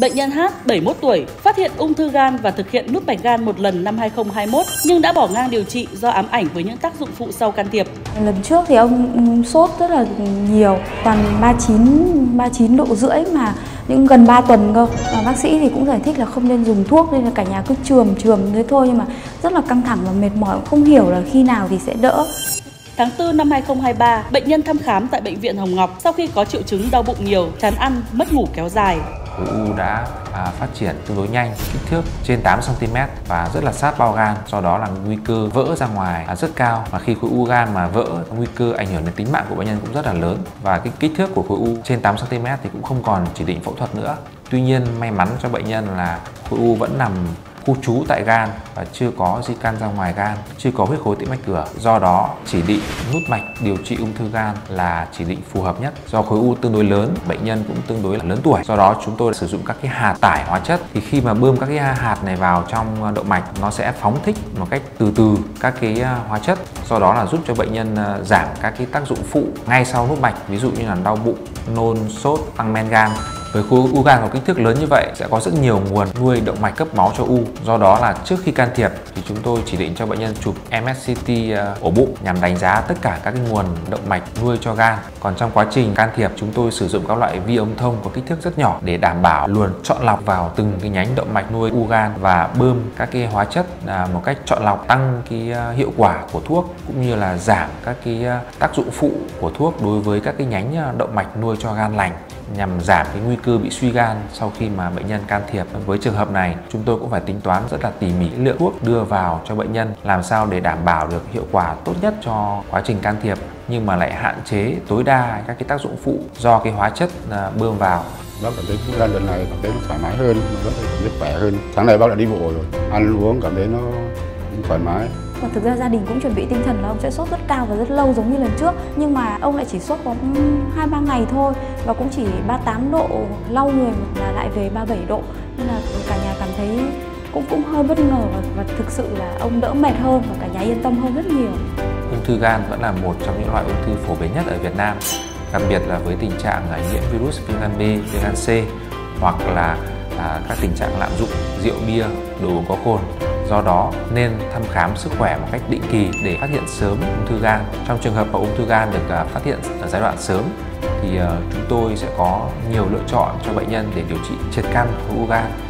Bệnh nhân H, 71 tuổi, phát hiện ung thư gan và thực hiện nút bạch gan một lần năm 2021 nhưng đã bỏ ngang điều trị do ám ảnh với những tác dụng phụ sau can thiệp. Lần trước thì ông sốt rất là nhiều, toàn 39 39 độ rưỡi mà những gần 3 tuần cơ. Và bác sĩ thì cũng giải thích là không nên dùng thuốc nên là cả nhà cứ trường trường thế thôi nhưng mà rất là căng thẳng và mệt mỏi không hiểu là khi nào thì sẽ đỡ. Tháng 4 năm 2023, bệnh nhân thăm khám tại bệnh viện Hồng Ngọc sau khi có triệu chứng đau bụng nhiều, chán ăn, mất ngủ kéo dài. Khối u đã à, phát triển tương đối nhanh, kích thước trên 8 cm và rất là sát bao gan, do đó là nguy cơ vỡ ra ngoài à, rất cao và khi khối u gan mà vỡ, nguy cơ ảnh hưởng đến tính mạng của bệnh nhân cũng rất là lớn và cái kích thước của khối u trên 8 cm thì cũng không còn chỉ định phẫu thuật nữa. Tuy nhiên may mắn cho bệnh nhân là khối u vẫn nằm khu trú tại gan và chưa có di căn ra ngoài gan, chưa có huyết khối tĩnh mạch cửa. Do đó, chỉ định nút mạch điều trị ung thư gan là chỉ định phù hợp nhất. Do khối u tương đối lớn, bệnh nhân cũng tương đối là lớn tuổi. Do đó, chúng tôi sử dụng các cái hạt tải hóa chất. Thì khi mà bơm các cái hạt này vào trong ờ, động mạch, nó sẽ phóng thích một cách từ từ các cái ờ, hóa chất. Do đó là giúp cho bệnh nhân ờ, giảm các cái tác dụng phụ ngay sau nút mạch, ví dụ như là đau bụng, nôn, sốt, tăng men gan với khối u gan có kích thước lớn như vậy sẽ có rất nhiều nguồn nuôi động mạch cấp máu cho u. Do đó là trước khi can thiệp thì chúng tôi chỉ định cho bệnh nhân chụp MSCT ờ, ổ bụng nhằm đánh giá tất cả các cái nguồn động mạch nuôi cho gan. Còn trong quá trình can thiệp, chúng tôi sử dụng các loại vi ống thông có kích thước rất nhỏ để đảm bảo luôn chọn lọc vào từng cái nhánh động mạch nuôi u gan và bơm các cái hóa chất à, một cách chọn lọc, tăng cái ờ, hiệu quả của thuốc cũng như là giảm các cái ờ, tác dụng phụ của thuốc đối với các cái nhánh động mạch nuôi cho gan lành nhằm giảm cái nguy cơ bị suy gan sau khi mà bệnh nhân can thiệp. Với trường hợp này, chúng tôi cũng phải tính toán rất là tỉ mỉ lượng thuốc đưa vào cho bệnh nhân làm sao để đảm bảo được hiệu quả tốt nhất cho quá trình can thiệp nhưng mà lại hạn chế tối đa các cái tác dụng phụ do cái hóa chất à, bơm vào. Bác cảm thấy ra lần này cảm thấy nó thoải mái hơn, bác cảm thấy khỏe hơn. Sáng nay bác đã đi bộ rồi, ăn uống cảm thấy nó thoải mái và thực ra gia đình cũng chuẩn bị tinh thần là ông sẽ sốt rất cao và rất lâu giống như lần trước. Nhưng mà ông lại chỉ sốt có hai ba ngày thôi. Và cũng chỉ 38 độ lau người là lại về 37 độ. Nên là cả nhà cảm thấy cũng cũng hơi bất ngờ và, và thực sự là ông đỡ mệt hơn và cả nhà yên tâm hơn rất nhiều. Ung thư gan vẫn là một trong những loại ung thư phổ biến nhất ở Việt Nam, đặc biệt là với tình trạng à, nhiễm virus viêm gan B, viêm gan C hoặc là à, các tình trạng lạm dụng rượu bia, đồ uống có cồn. Do đó nên thăm khám sức khỏe một cách định kỳ để phát hiện sớm ung thư gan. Trong trường hợp mà ung thư gan được à, phát hiện ở giai đoạn sớm thì à, chúng tôi sẽ có nhiều lựa chọn cho bệnh nhân để điều trị triệt căn khối u gan